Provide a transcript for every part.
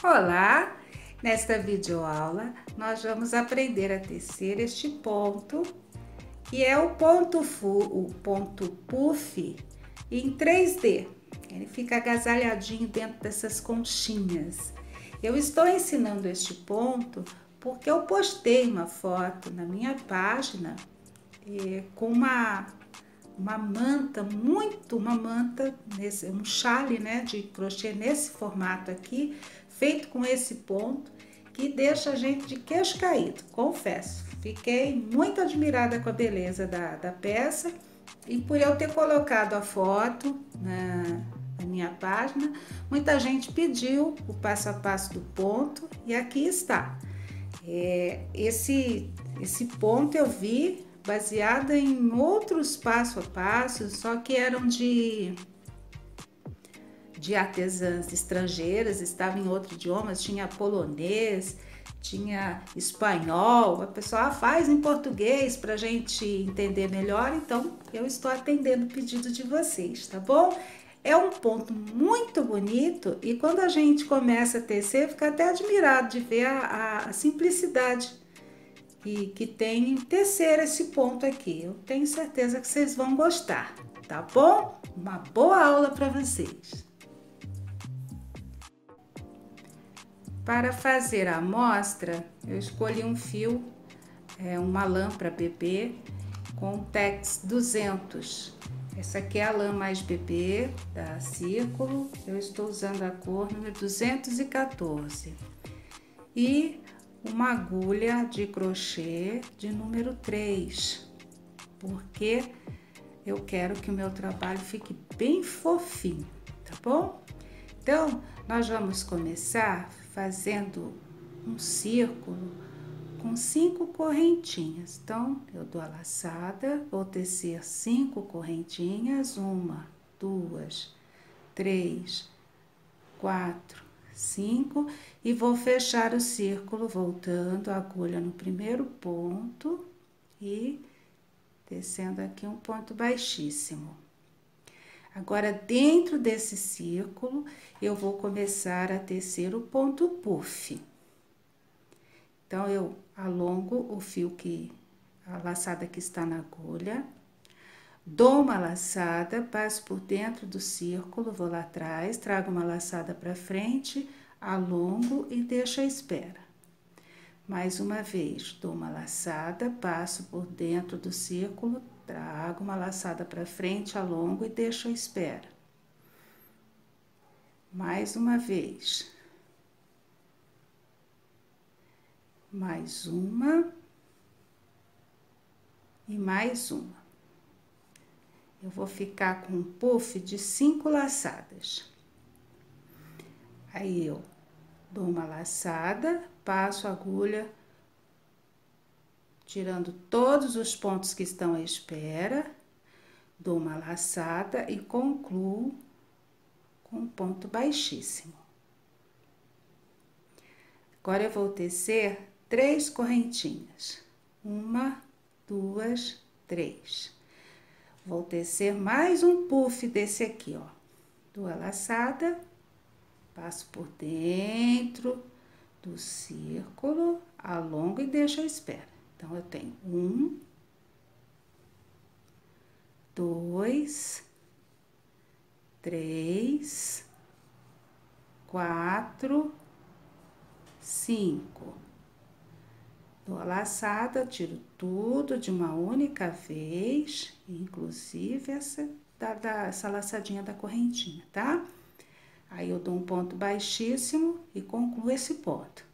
Olá! Nesta videoaula, nós vamos aprender a tecer este ponto, que é o ponto, fu, o ponto puff em 3D. Ele fica agasalhadinho dentro dessas conchinhas. Eu estou ensinando este ponto porque eu postei uma foto na minha página eh, com uma, uma manta, muito, uma manta, nesse, um chale né, de crochê nesse formato aqui, feito com esse ponto que deixa a gente de queixo caído, confesso. Fiquei muito admirada com a beleza da, da peça e por eu ter colocado a foto na, na minha página, muita gente pediu o passo a passo do ponto e aqui está. É, esse, esse ponto eu vi baseada em outros passo a passo, só que eram de de artesãs estrangeiras, estava em outro idioma, tinha polonês, tinha espanhol, a pessoa faz em português para a gente entender melhor, então eu estou atendendo o pedido de vocês, tá bom? É um ponto muito bonito e quando a gente começa a tecer, fica até admirado de ver a, a, a simplicidade que, que tem em tecer esse ponto aqui. Eu tenho certeza que vocês vão gostar, tá bom? Uma boa aula para vocês! Para fazer a amostra, eu escolhi um fio, é, uma lã para bebê com Tex 200. Essa aqui é a lã mais bebê da Círculo, eu estou usando a cor número 214. E uma agulha de crochê de número 3, porque eu quero que o meu trabalho fique bem fofinho, tá bom? Então, nós vamos começar fazendo um círculo com cinco correntinhas. Então, eu dou a laçada, vou tecer cinco correntinhas, uma, duas, três, quatro, cinco, e vou fechar o círculo voltando a agulha no primeiro ponto e descendo aqui um ponto baixíssimo. Agora, dentro desse círculo, eu vou começar a tecer o ponto puff. Então, eu alongo o fio que, a laçada que está na agulha, dou uma laçada, passo por dentro do círculo, vou lá atrás, trago uma laçada para frente, alongo e deixo a espera. Mais uma vez, dou uma laçada, passo por dentro do círculo, Trago uma laçada para frente, alongo e deixo à espera. Mais uma vez. Mais uma. E mais uma. Eu vou ficar com um puff de cinco laçadas. Aí eu dou uma laçada, passo a agulha tirando todos os pontos que estão à espera, dou uma laçada e concluo com um ponto baixíssimo. Agora, eu vou tecer três correntinhas. Uma, duas, três. Vou tecer mais um puff desse aqui, ó. Dou a laçada, passo por dentro do círculo, alongo e deixo à espera. Então, eu tenho um, dois, três, quatro, cinco. Dou a laçada, tiro tudo de uma única vez, inclusive essa, da, da, essa laçadinha da correntinha, tá? Aí, eu dou um ponto baixíssimo e concluo esse ponto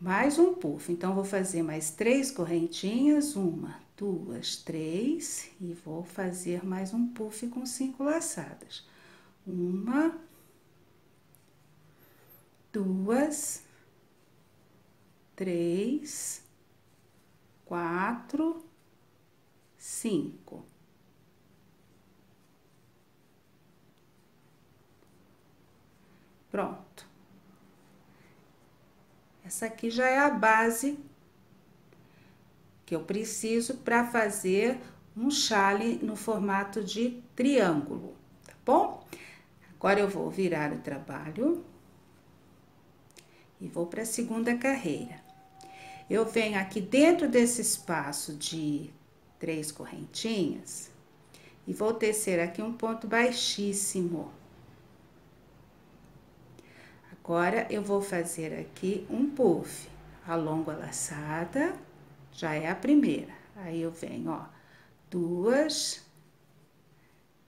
mais um puff. Então, vou fazer mais três correntinhas, uma, duas, três, e vou fazer mais um puff com cinco laçadas. Uma, duas, três, quatro, cinco. Pronto. Essa aqui já é a base que eu preciso para fazer um chale no formato de triângulo, tá bom? Agora eu vou virar o trabalho. e vou para a segunda carreira. Eu venho aqui dentro desse espaço de três correntinhas e vou tecer aqui um ponto baixíssimo. Agora, eu vou fazer aqui um puff, alongo a laçada, já é a primeira. Aí, eu venho, ó, duas,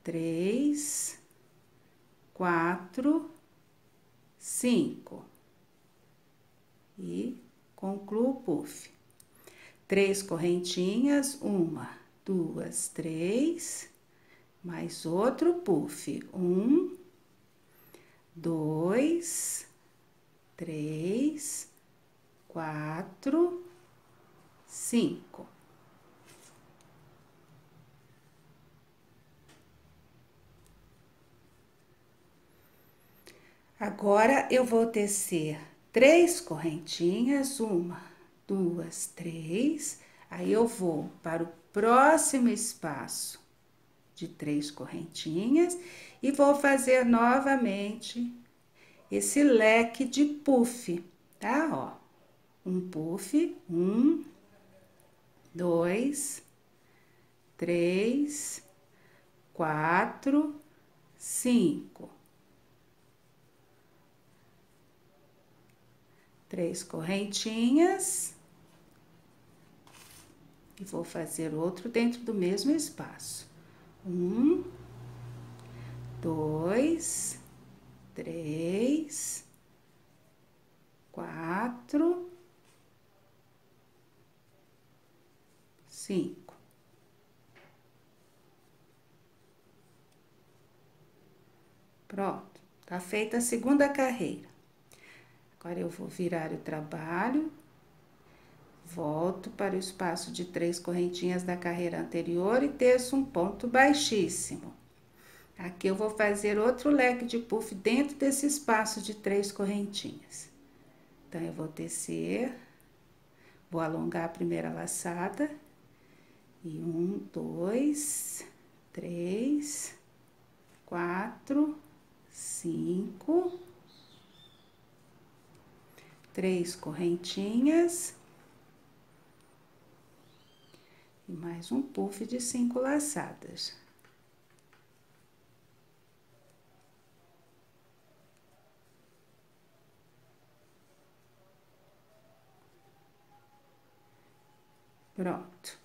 três, quatro, cinco. E concluo o puff. Três correntinhas, uma, duas, três, mais outro puff. Um, dois, três, quatro, cinco. Agora, eu vou tecer três correntinhas, uma, duas, três. Aí, eu vou para o próximo espaço de três correntinhas e vou fazer novamente esse leque de puff, tá? Ó, um puff, um, dois, três, quatro, cinco. Três correntinhas. E vou fazer outro dentro do mesmo espaço. Um, dois, três, quatro, cinco. Pronto, tá feita a segunda carreira. Agora, eu vou virar o trabalho, volto para o espaço de três correntinhas da carreira anterior e teço um ponto baixíssimo. Aqui eu vou fazer outro leque de puff dentro desse espaço de três correntinhas. Então, eu vou tecer, vou alongar a primeira laçada. E um, dois, três, quatro, cinco, três correntinhas. E mais um puff de cinco laçadas. Pronto.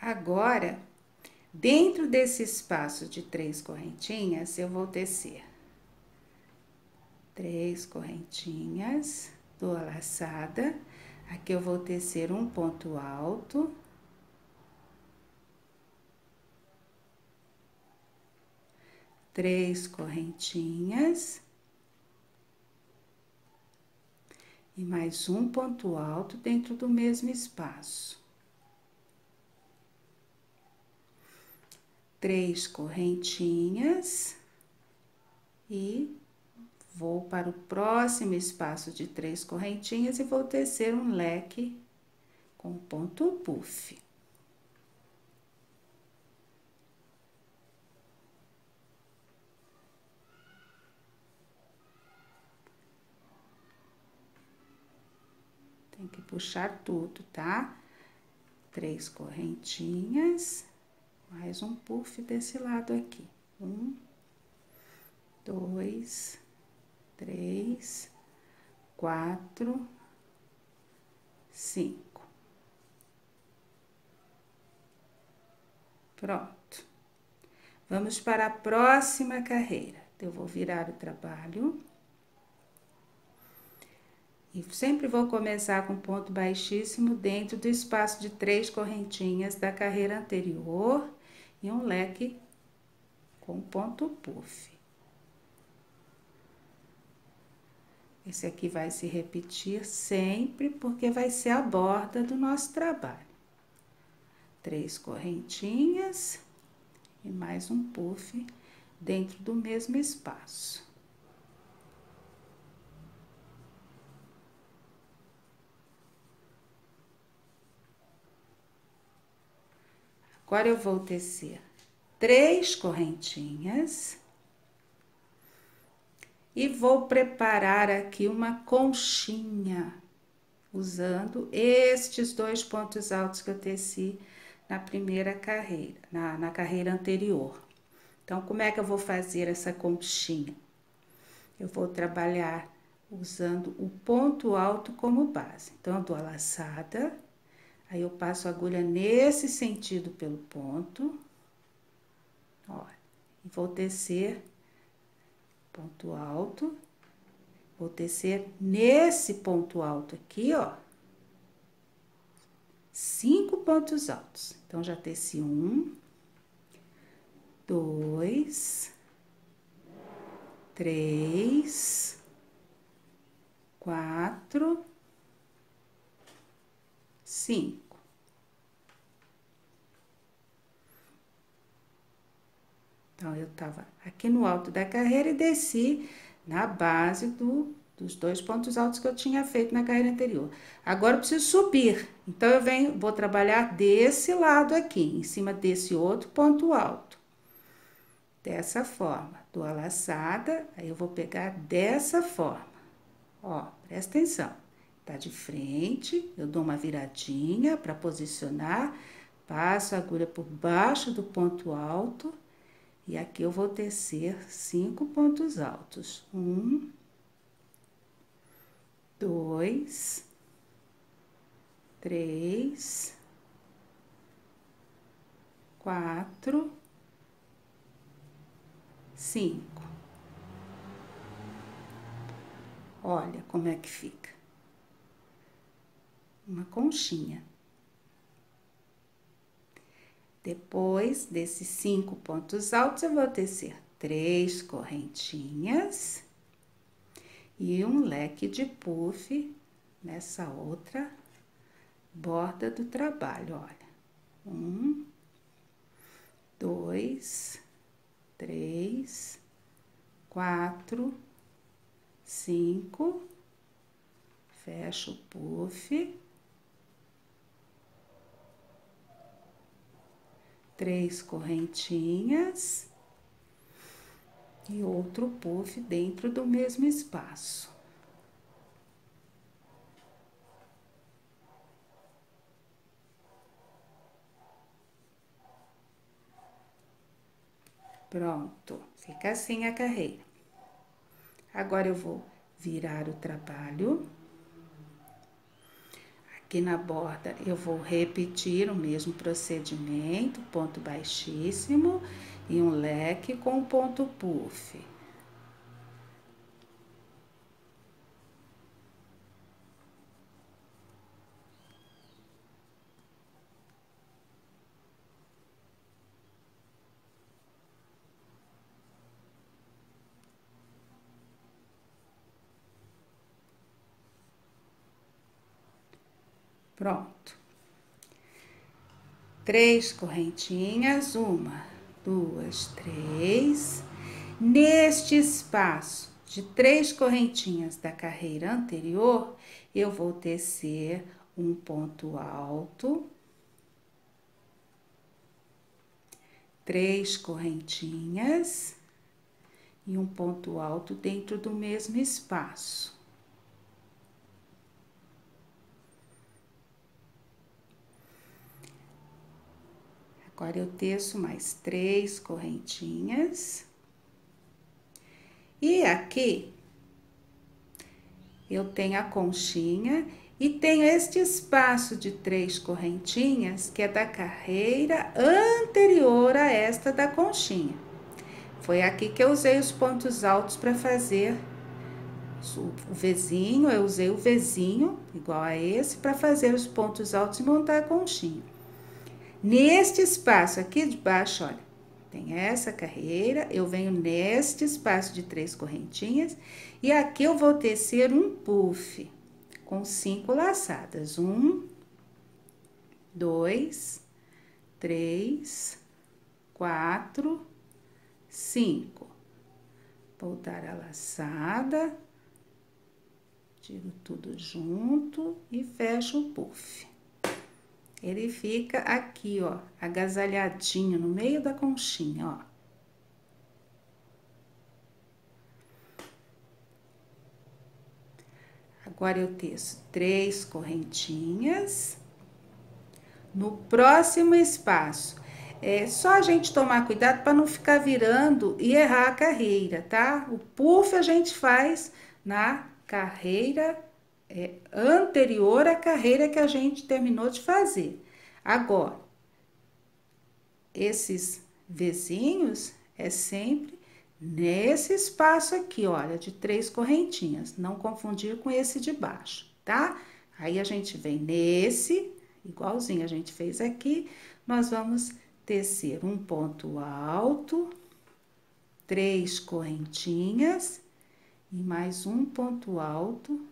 Agora, dentro desse espaço de três correntinhas, eu vou tecer três correntinhas, dou a laçada, aqui eu vou tecer um ponto alto. Três correntinhas. e mais um ponto alto dentro do mesmo espaço. Três correntinhas e vou para o próximo espaço de três correntinhas e vou tecer um leque com ponto puff. Tem que puxar tudo, tá? Três correntinhas, mais um puff desse lado aqui. Um, dois, três, quatro, cinco. Pronto. Vamos para a próxima carreira. Eu vou virar o trabalho. E sempre vou começar com ponto baixíssimo dentro do espaço de três correntinhas da carreira anterior e um leque com ponto puff. Esse aqui vai se repetir sempre, porque vai ser a borda do nosso trabalho. Três correntinhas e mais um puff dentro do mesmo espaço. Agora, eu vou tecer três correntinhas e vou preparar aqui uma conchinha, usando estes dois pontos altos que eu teci na primeira carreira, na, na carreira anterior. Então, como é que eu vou fazer essa conchinha? Eu vou trabalhar usando o ponto alto como base. Então, eu dou a laçada, aí eu passo a agulha nesse sentido pelo ponto, ó, e vou tecer ponto alto, vou tecer nesse ponto alto aqui, ó, cinco pontos altos. Então, já teci um, dois, três, quatro, cinco. Então, eu tava aqui no alto da carreira e desci na base do, dos dois pontos altos que eu tinha feito na carreira anterior. Agora, eu preciso subir. Então, eu venho, vou trabalhar desse lado aqui, em cima desse outro ponto alto dessa forma. Dou a laçada, aí eu vou pegar dessa forma. Ó, presta atenção. Tá de frente, eu dou uma viradinha para posicionar, passo a agulha por baixo do ponto alto e aqui eu vou tecer cinco pontos altos. Um, dois, três, quatro, cinco. Olha como é que fica. Uma conchinha. Depois desses cinco pontos altos, eu vou tecer três correntinhas e um leque de puff nessa outra borda do trabalho, olha. Um, dois, três, quatro, cinco, fecha o puff, três correntinhas e outro puff dentro do mesmo espaço. Pronto, fica assim a carreira. Agora, eu vou virar o trabalho. Aqui na borda, eu vou repetir o mesmo procedimento, ponto baixíssimo e um leque com ponto puff. Pronto. Três correntinhas, uma, duas, três. Neste espaço de três correntinhas da carreira anterior, eu vou tecer um ponto alto, três correntinhas e um ponto alto dentro do mesmo espaço. Agora, eu teço mais três correntinhas. E aqui, eu tenho a conchinha e tenho este espaço de três correntinhas, que é da carreira anterior a esta da conchinha. Foi aqui que eu usei os pontos altos para fazer o Vzinho, eu usei o Vzinho, igual a esse, para fazer os pontos altos e montar a conchinha. Neste espaço aqui de baixo, olha, tem essa carreira, eu venho neste espaço de três correntinhas e aqui eu vou tecer um puff com cinco laçadas. Um, dois, três, quatro, cinco. Vou dar a laçada, tiro tudo junto e fecho o puff. Ele fica aqui, ó, agasalhadinho no meio da conchinha, ó. Agora eu teço três correntinhas. No próximo espaço, é só a gente tomar cuidado para não ficar virando e errar a carreira, tá? O puff a gente faz na carreira é, anterior à carreira que a gente terminou de fazer. Agora, esses vizinhos é sempre nesse espaço aqui, olha, de três correntinhas. Não confundir com esse de baixo, tá? Aí a gente vem nesse, igualzinho a gente fez aqui, nós vamos tecer um ponto alto, três correntinhas e mais um ponto alto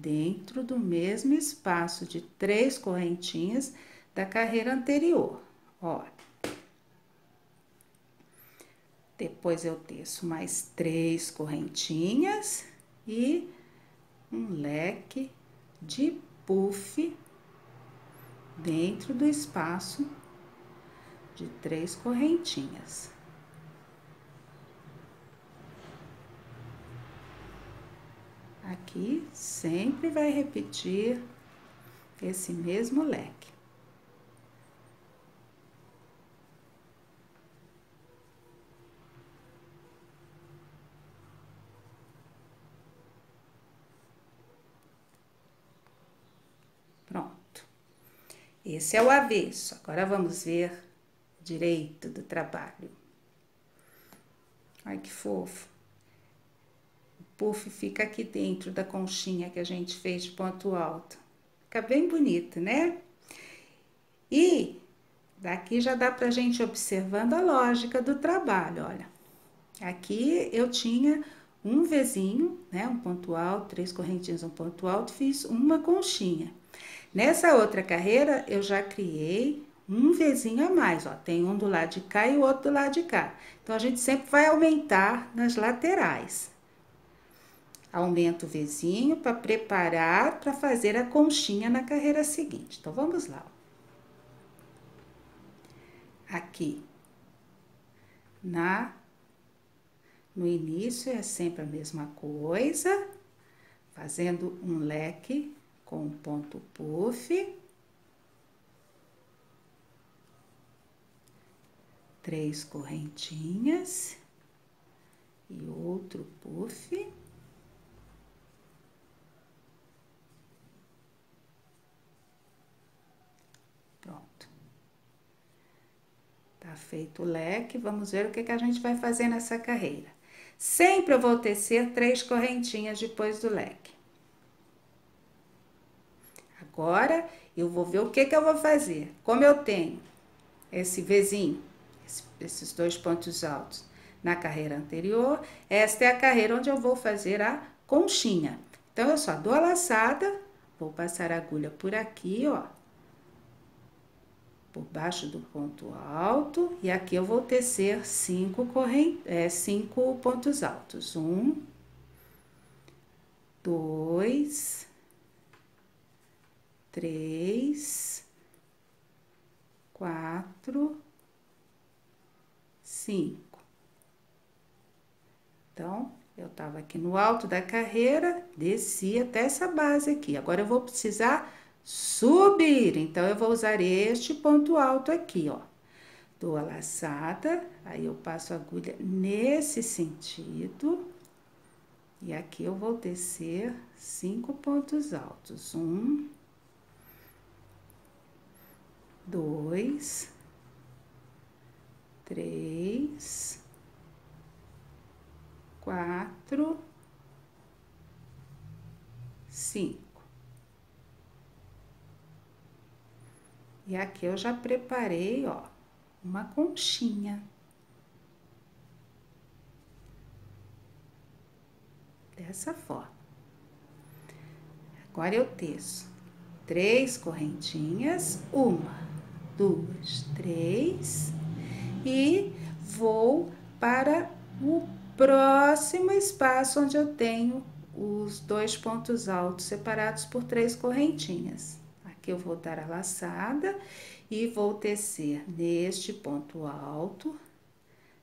dentro do mesmo espaço de três correntinhas da carreira anterior. Olha. Depois eu teço mais três correntinhas e um leque de puff dentro do espaço de três correntinhas. Aqui sempre vai repetir esse mesmo leque. Pronto. Esse é o avesso. Agora vamos ver direito do trabalho. Ai, que fofo puff fica aqui dentro da conchinha que a gente fez de ponto alto. Fica bem bonito, né? E daqui já dá pra gente observando a lógica do trabalho, olha. Aqui eu tinha um Vzinho, né, um ponto alto, três correntinhas, um ponto alto, fiz uma conchinha. Nessa outra carreira, eu já criei um Vzinho a mais, ó, tem um do lado de cá e o outro do lado de cá. Então, a gente sempre vai aumentar nas laterais, aumento o vizinho para preparar para fazer a conchinha na carreira seguinte. Então, vamos lá. Aqui, na, no início é sempre a mesma coisa, fazendo um leque com um ponto puff. Três correntinhas e outro puff. Feito o leque, vamos ver o que, que a gente vai fazer nessa carreira. Sempre eu vou tecer três correntinhas depois do leque. Agora, eu vou ver o que, que eu vou fazer. Como eu tenho esse Vzinho, esses dois pontos altos na carreira anterior, esta é a carreira onde eu vou fazer a conchinha. Então, eu só dou a laçada, vou passar a agulha por aqui, ó, por baixo do ponto alto e aqui eu vou tecer cinco correntes, é, cinco pontos altos. Um, dois, três, quatro, cinco. Então, eu tava aqui no alto da carreira, desci até essa base aqui. Agora, eu vou precisar subir. Então, eu vou usar este ponto alto aqui, ó. Dou a laçada, aí eu passo a agulha nesse sentido. E aqui eu vou tecer cinco pontos altos. Um, dois, três, quatro, cinco. E aqui eu já preparei, ó, uma conchinha. Dessa forma. Agora eu teço três correntinhas, uma, duas, três, e vou para o próximo espaço onde eu tenho os dois pontos altos separados por três correntinhas que eu vou dar a laçada e vou tecer neste ponto alto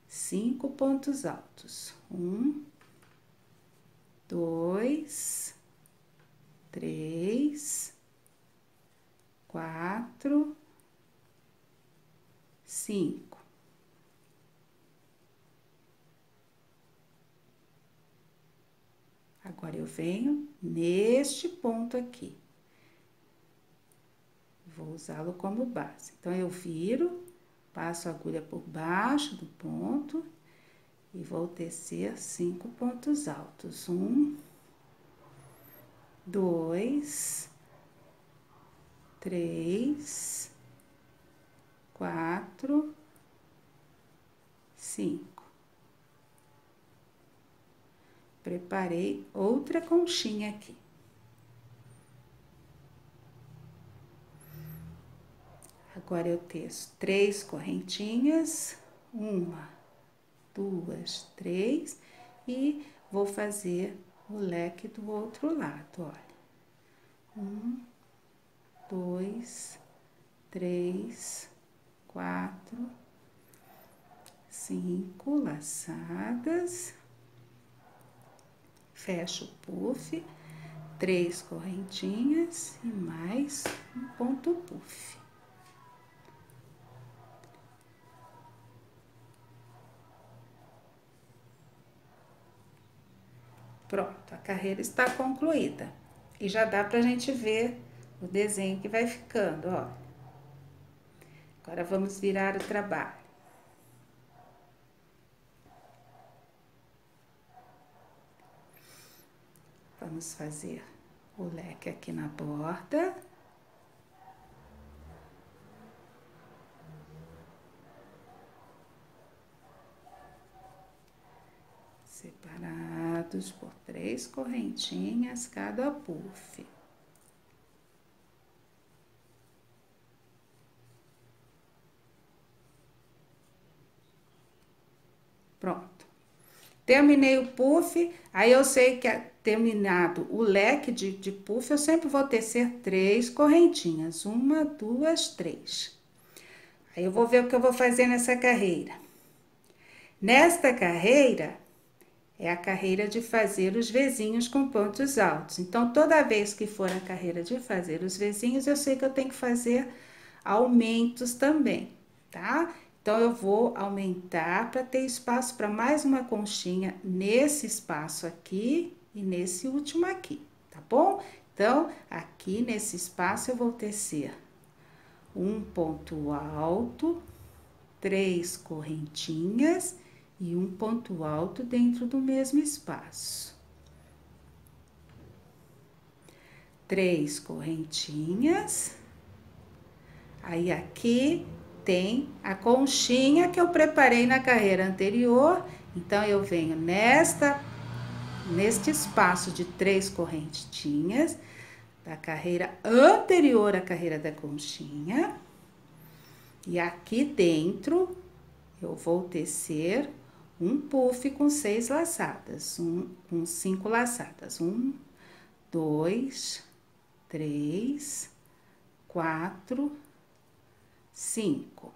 cinco pontos altos. Um, dois, três, quatro, cinco. Agora eu venho neste ponto aqui. Vou usá-lo como base. Então, eu viro, passo a agulha por baixo do ponto e vou tecer cinco pontos altos. Um, dois, três, quatro, cinco. Preparei outra conchinha aqui. Agora eu teço três correntinhas, uma, duas, três, e vou fazer o leque do outro lado, olha. Um, dois, três, quatro, cinco laçadas. Fecho o puff, três correntinhas e mais um ponto puff. Pronto, a carreira está concluída. E já dá pra gente ver o desenho que vai ficando, ó. Agora, vamos virar o trabalho. Vamos fazer o leque aqui na borda. Por três correntinhas cada puff. Pronto. Terminei o puff, aí eu sei que é terminado o leque de, de puff, eu sempre vou tecer três correntinhas. Uma, duas, três. Aí eu vou ver o que eu vou fazer nessa carreira. Nesta carreira, é a carreira de fazer os vezinhos com pontos altos. Então, toda vez que for a carreira de fazer os vezinhos, eu sei que eu tenho que fazer aumentos também, tá? Então, eu vou aumentar para ter espaço para mais uma conchinha nesse espaço aqui e nesse último aqui, tá bom? Então, aqui nesse espaço eu vou tecer um ponto alto, três correntinhas e um ponto alto dentro do mesmo espaço. Três correntinhas. Aí, aqui tem a conchinha que eu preparei na carreira anterior. Então, eu venho nesta, neste espaço de três correntinhas da carreira anterior à carreira da conchinha. E aqui dentro, eu vou tecer um puff com seis laçadas, um, com cinco laçadas. Um, dois, três, quatro, cinco.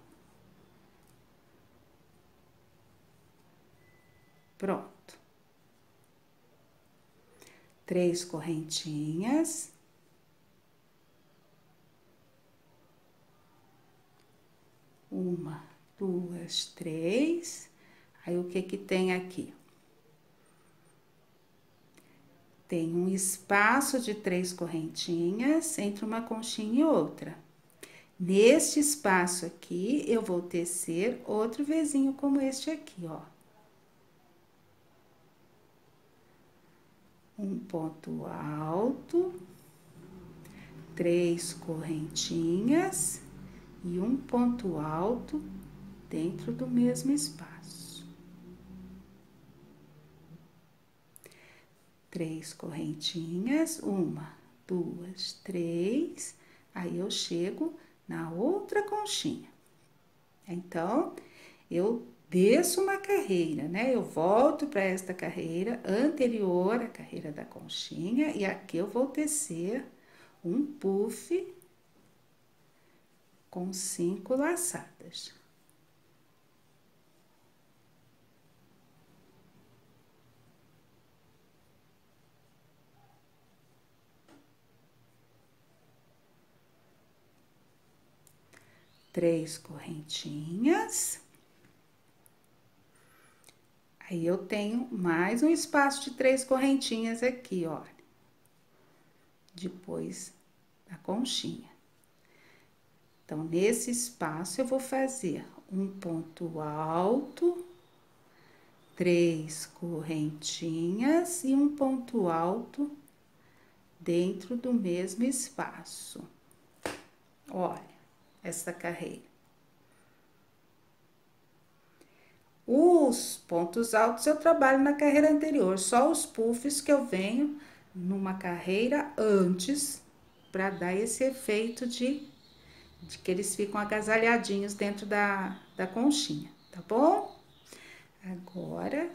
Pronto. Três correntinhas. Uma, duas, três Aí, o que que tem aqui? Tem um espaço de três correntinhas entre uma conchinha e outra. Neste espaço aqui, eu vou tecer outro vezinho como este aqui, ó. Um ponto alto, três correntinhas e um ponto alto dentro do mesmo espaço. Três correntinhas, uma, duas, três, aí eu chego na outra conchinha. Então, eu desço uma carreira, né? Eu volto para esta carreira anterior à carreira da conchinha e aqui eu vou tecer um puff com cinco laçadas. Três correntinhas. Aí, eu tenho mais um espaço de três correntinhas aqui, olha. Depois da conchinha. Então, nesse espaço, eu vou fazer um ponto alto, três correntinhas e um ponto alto dentro do mesmo espaço. Olha, essa carreira. Os pontos altos eu trabalho na carreira anterior, só os puffs que eu venho numa carreira antes para dar esse efeito de, de que eles ficam agasalhadinhos dentro da, da conchinha, tá bom? Agora,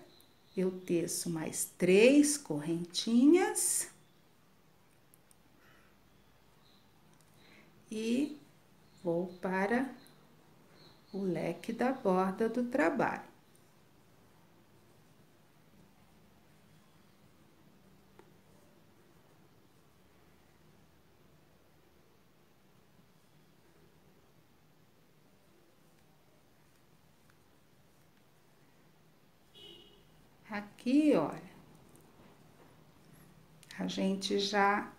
eu teço mais três correntinhas. E vou para o leque da borda do trabalho. Aqui, olha, a gente já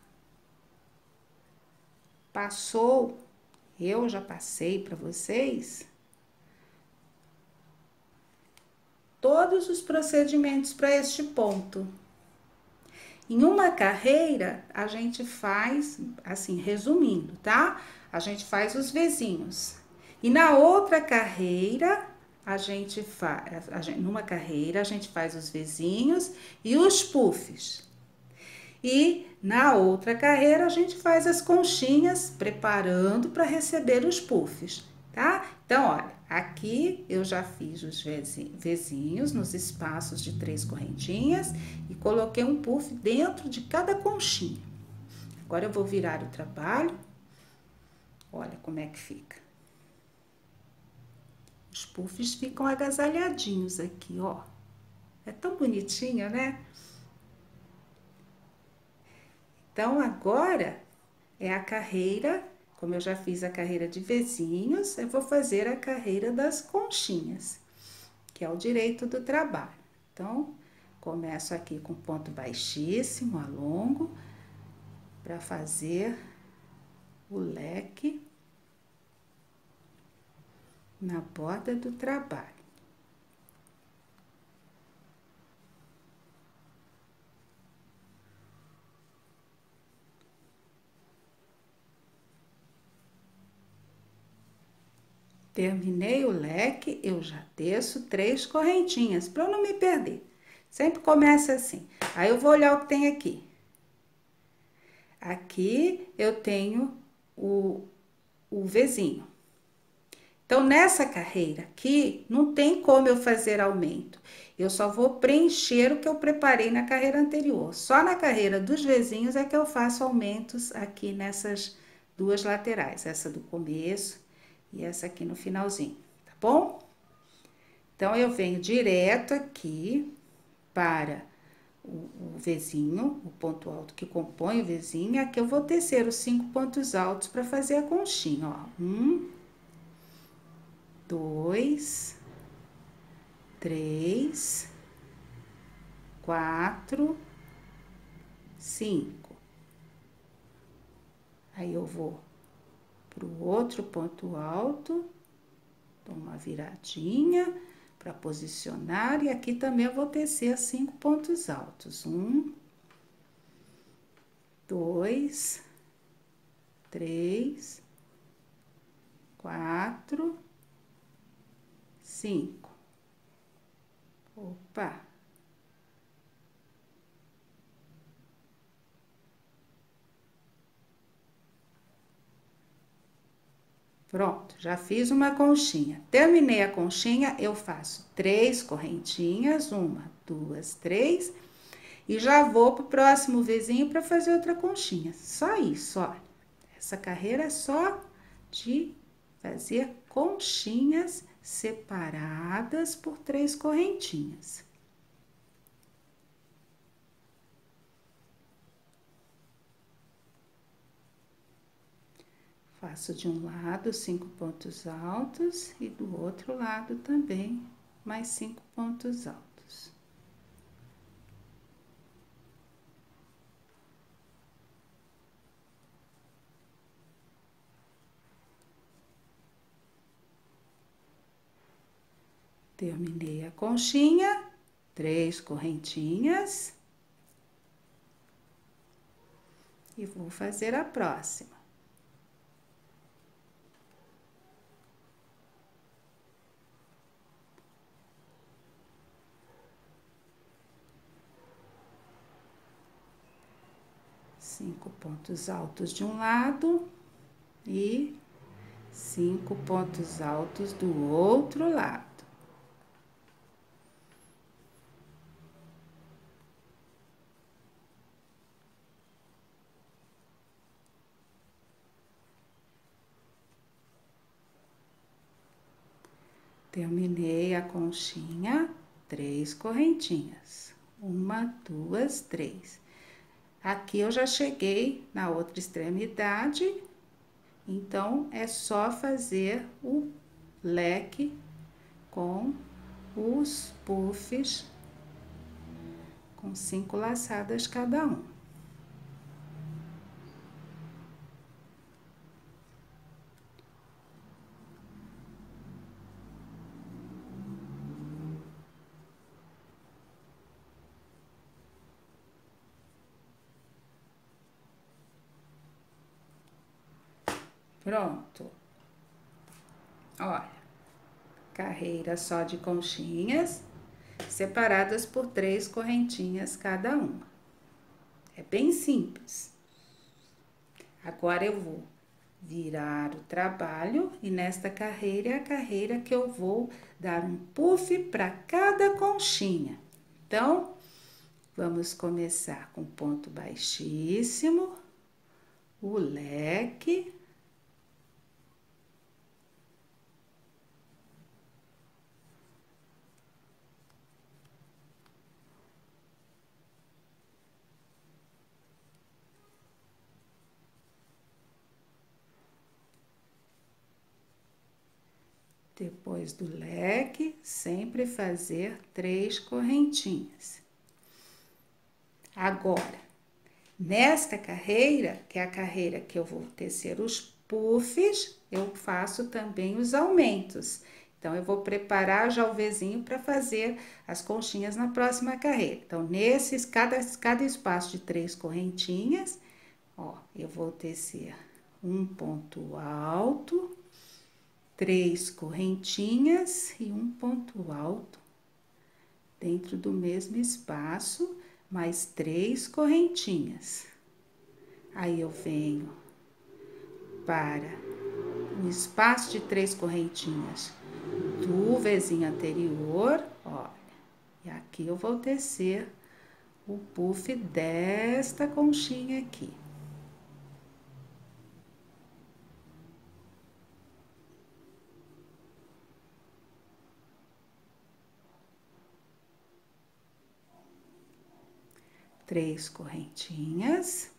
passou, eu já passei para vocês todos os procedimentos para este ponto. Em uma carreira, a gente faz, assim, resumindo, tá? A gente faz os vizinhos. E na outra carreira, a gente faz, numa carreira, a gente faz os vizinhos e os puffs. E na outra carreira, a gente faz as conchinhas, preparando para receber os puffs, tá? Então, olha, aqui eu já fiz os vizinhos nos espaços de três correntinhas e coloquei um puff dentro de cada conchinha. Agora eu vou virar o trabalho. Olha como é que fica. Os puffs ficam agasalhadinhos aqui, ó. É tão bonitinho, né? Então, agora é a carreira, como eu já fiz a carreira de vizinhos, eu vou fazer a carreira das conchinhas, que é o direito do trabalho. Então, começo aqui com ponto baixíssimo, alongo, para fazer o leque na borda do trabalho. Terminei o leque, eu já desço três correntinhas, para eu não me perder. Sempre começa assim. Aí, eu vou olhar o que tem aqui. Aqui, eu tenho o, o Vzinho. Então, nessa carreira aqui, não tem como eu fazer aumento. Eu só vou preencher o que eu preparei na carreira anterior. Só na carreira dos vizinhos é que eu faço aumentos aqui nessas duas laterais. Essa do começo e essa aqui no finalzinho, tá bom? Então, eu venho direto aqui para o, o vizinho, o ponto alto que compõe o vizinho. Aqui eu vou tecer os cinco pontos altos para fazer a conchinha, ó. Um, dois, três, quatro, cinco. Aí eu vou pro outro ponto alto, dou uma viradinha para posicionar e aqui também eu vou tecer cinco pontos altos. Um, dois, três, quatro, cinco. Opa! Pronto, já fiz uma conchinha. Terminei a conchinha, eu faço três correntinhas, uma, duas, três, e já vou pro próximo vizinho para fazer outra conchinha. Só isso, ó. Essa carreira é só de fazer conchinhas separadas por três correntinhas. Faço de um lado cinco pontos altos e do outro lado também mais cinco pontos altos. Terminei a conchinha, três correntinhas. E vou fazer a próxima. Cinco pontos altos de um lado e cinco pontos altos do outro lado. Terminei a conchinha, três correntinhas. Uma, duas, três. Aqui eu já cheguei na outra extremidade, então é só fazer o leque com os puffs com cinco laçadas cada um. Pronto. Olha, carreira só de conchinhas, separadas por três correntinhas cada uma. É bem simples. Agora eu vou virar o trabalho e nesta carreira é a carreira que eu vou dar um puff para cada conchinha. Então, vamos começar com ponto baixíssimo, o leque Depois do leque, sempre fazer três correntinhas. Agora, nesta carreira, que é a carreira que eu vou tecer os puffs, eu faço também os aumentos. Então, eu vou preparar já o vezinho para fazer as conchinhas na próxima carreira. Então, nesses, cada, cada espaço de três correntinhas, ó, eu vou tecer um ponto alto, três correntinhas e um ponto alto dentro do mesmo espaço, mais três correntinhas. Aí eu venho para o espaço de três correntinhas do vizinho anterior, olha, e aqui eu vou tecer o puff desta conchinha aqui. Três correntinhas.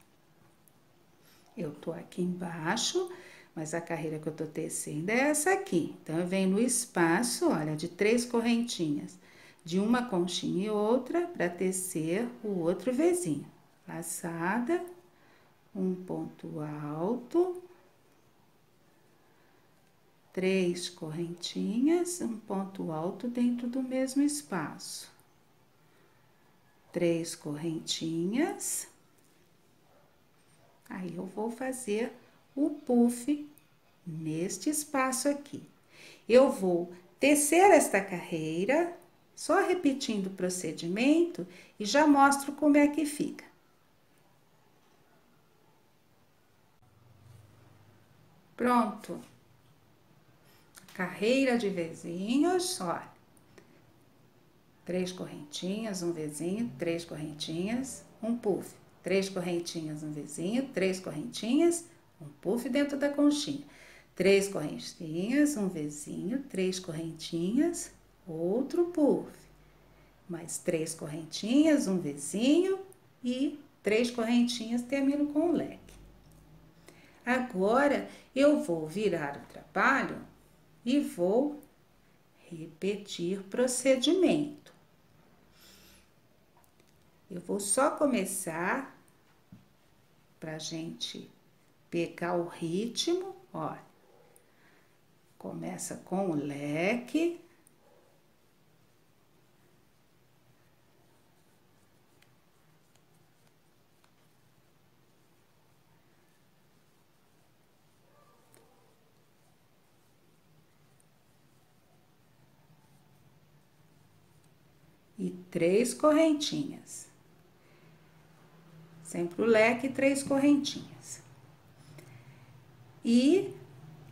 Eu tô aqui embaixo, mas a carreira que eu tô tecendo é essa aqui. Então, eu venho no espaço, olha, de três correntinhas, de uma conchinha e outra, para tecer o outro vizinho. Laçada, um ponto alto, três correntinhas, um ponto alto dentro do mesmo espaço três correntinhas. Aí, eu vou fazer o puff neste espaço aqui. Eu vou tecer esta carreira, só repetindo o procedimento e já mostro como é que fica. Pronto. Carreira de vizinhos, olha três correntinhas, um vizinho, três correntinhas, um puff, três correntinhas, um vizinho, três correntinhas, um puff dentro da conchinha, três correntinhas, um vizinho, três correntinhas, outro puff, mais três correntinhas, um vizinho e três correntinhas, termino com o leque. Agora, eu vou virar o trabalho e vou repetir procedimento. Eu vou só começar para gente pegar o ritmo, olha. Começa com o leque. E três correntinhas. Sempre o leque, três correntinhas. E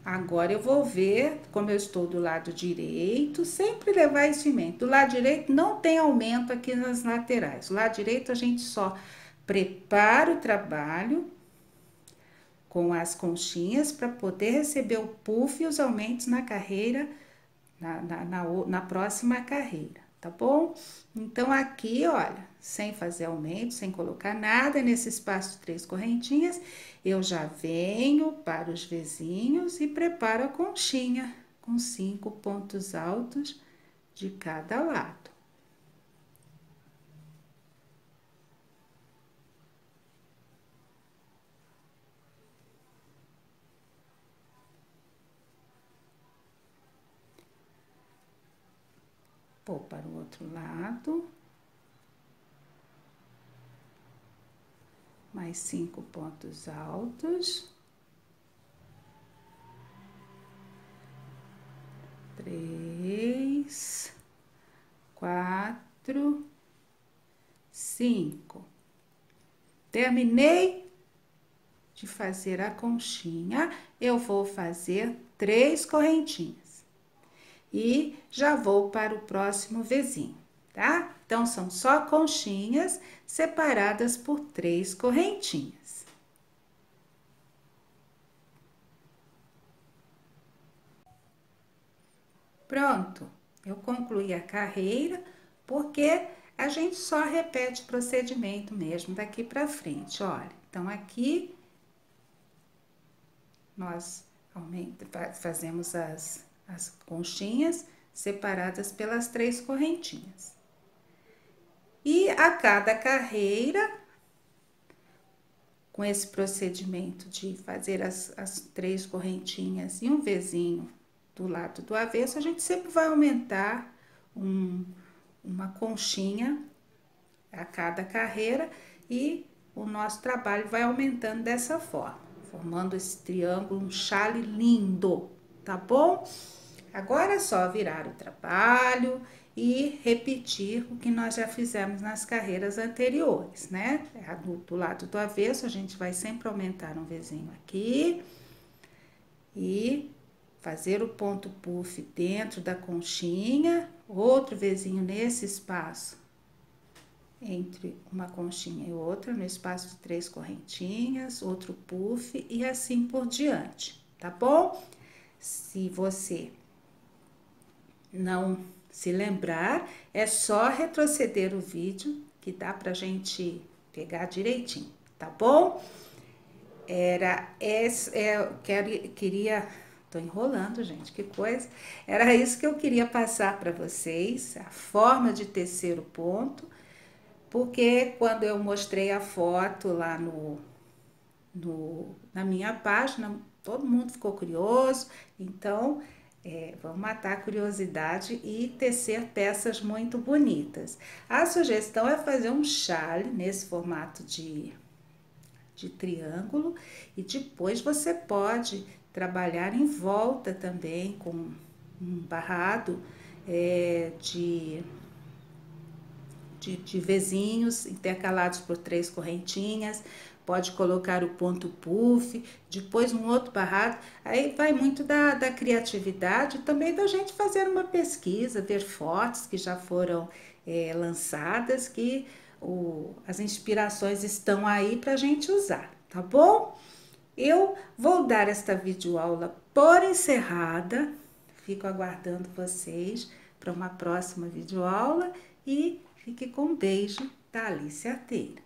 agora eu vou ver, como eu estou do lado direito, sempre levar isso em mente. Do lado direito não tem aumento aqui nas laterais. Do lado direito a gente só prepara o trabalho com as conchinhas para poder receber o puff e os aumentos na carreira, na, na, na, na próxima carreira tá bom? Então, aqui, olha, sem fazer aumento, sem colocar nada nesse espaço de três correntinhas, eu já venho para os vizinhos e preparo a conchinha com cinco pontos altos de cada lado. Vou para o outro lado. Mais cinco pontos altos. Três, quatro, cinco. Terminei de fazer a conchinha, eu vou fazer três correntinhas e já vou para o próximo vizinho, tá? Então, são só conchinhas separadas por três correntinhas. Pronto, eu concluí a carreira porque a gente só repete o procedimento mesmo daqui para frente. Olha, então aqui nós aumenta, fazemos as as conchinhas separadas pelas três correntinhas. E a cada carreira, com esse procedimento de fazer as, as três correntinhas e um vizinho do lado do avesso, a gente sempre vai aumentar um, uma conchinha a cada carreira e o nosso trabalho vai aumentando dessa forma, formando esse triângulo, um chale lindo, tá bom? Agora é só virar o trabalho e repetir o que nós já fizemos nas carreiras anteriores, né? É, do, do lado do avesso, a gente vai sempre aumentar um vizinho aqui e fazer o ponto puff dentro da conchinha, outro vizinho nesse espaço entre uma conchinha e outra, no espaço de três correntinhas, outro puff e assim por diante, tá bom? Se você não se lembrar, é só retroceder o vídeo que dá pra gente pegar direitinho, tá bom? Era esse, é, quero, queria, tô enrolando, gente, que coisa. Era isso que eu queria passar para vocês, a forma de tecer o ponto, porque quando eu mostrei a foto lá no, no na minha página, todo mundo ficou curioso, então é, vamos matar a curiosidade e tecer peças muito bonitas. A sugestão é fazer um chale nesse formato de, de triângulo e depois você pode trabalhar em volta também com um barrado é, de de, de vizinhos intercalados por três correntinhas, pode colocar o ponto puff, depois um outro barrado. Aí vai muito da, da criatividade também da gente fazer uma pesquisa, ver fotos que já foram é, lançadas, que o, as inspirações estão aí para a gente usar, tá bom? Eu vou dar esta videoaula por encerrada, fico aguardando vocês para uma próxima videoaula e Fique com um beijo da Alice Arteira.